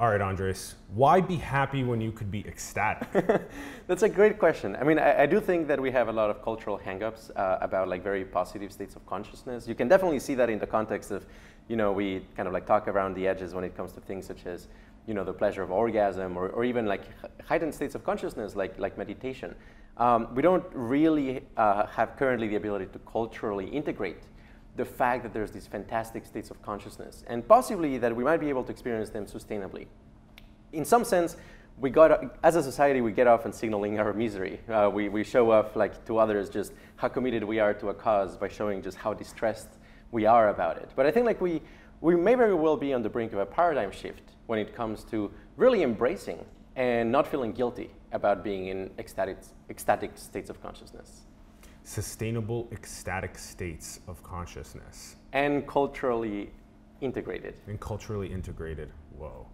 All right, Andres, why be happy when you could be ecstatic? That's a great question. I mean, I, I, do think that we have a lot of cultural hangups uh, about like very positive states of consciousness. You can definitely see that in the context of, you know, we kind of like talk around the edges when it comes to things such as, you know, the pleasure of orgasm or, or even like heightened states of consciousness like, like meditation. Um, we don't really uh, have currently the ability to culturally integrate the fact that there's these fantastic states of consciousness and possibly that we might be able to experience them sustainably. In some sense, we got, as a society, we get off on signaling our misery. Uh, we, we show off like to others just how committed we are to a cause by showing just how distressed we are about it. But I think like we, we may very well be on the brink of a paradigm shift when it comes to really embracing and not feeling guilty about being in ecstatic, ecstatic states of consciousness sustainable ecstatic states of consciousness. And culturally integrated. And culturally integrated. Whoa.